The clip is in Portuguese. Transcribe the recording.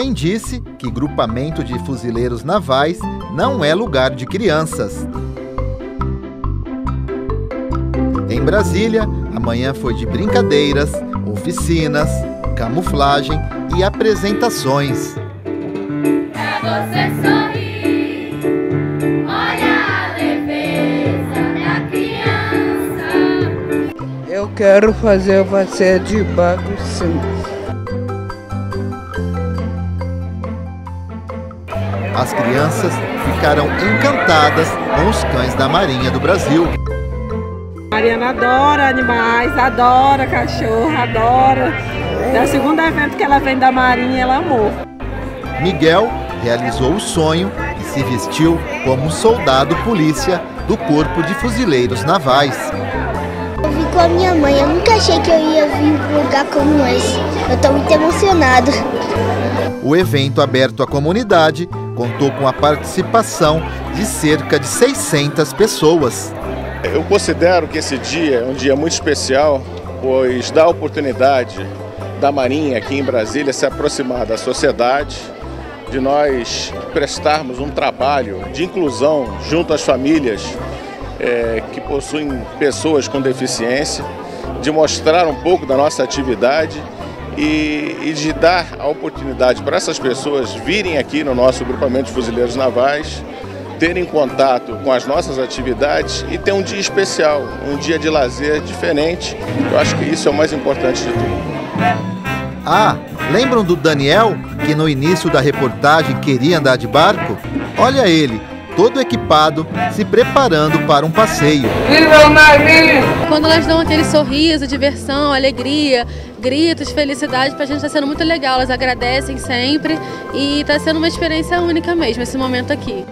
Quem disse que grupamento de fuzileiros navais não é lugar de crianças? Em Brasília, amanhã foi de brincadeiras, oficinas, camuflagem e apresentações. É você sorrir, olha a leveza da criança. Eu quero fazer você de barco As crianças ficaram encantadas com os cães da Marinha do Brasil. Mariana adora animais, adora cachorro, adora. É o segundo evento que ela vem da Marinha, ela amou. Miguel realizou o sonho e se vestiu como soldado polícia do Corpo de Fuzileiros Navais. Eu vim com a minha mãe, eu nunca achei que eu ia como esse. Eu estou muito emocionado. O evento aberto à comunidade contou com a participação de cerca de 600 pessoas. Eu considero que esse dia é um dia muito especial, pois dá a oportunidade da Marinha aqui em Brasília se aproximar da sociedade, de nós prestarmos um trabalho de inclusão junto às famílias é, que possuem pessoas com deficiência, de mostrar um pouco da nossa atividade e, e de dar a oportunidade para essas pessoas virem aqui no nosso grupamento de fuzileiros navais, terem contato com as nossas atividades e ter um dia especial, um dia de lazer diferente. Eu acho que isso é o mais importante de tudo. Ah, lembram do Daniel, que no início da reportagem queria andar de barco? Olha ele, todo equipado, se preparando para um passeio. Viva! Quando elas dão aquele sorriso, diversão, alegria, gritos, felicidade, pra gente está sendo muito legal. Elas agradecem sempre e está sendo uma experiência única mesmo esse momento aqui.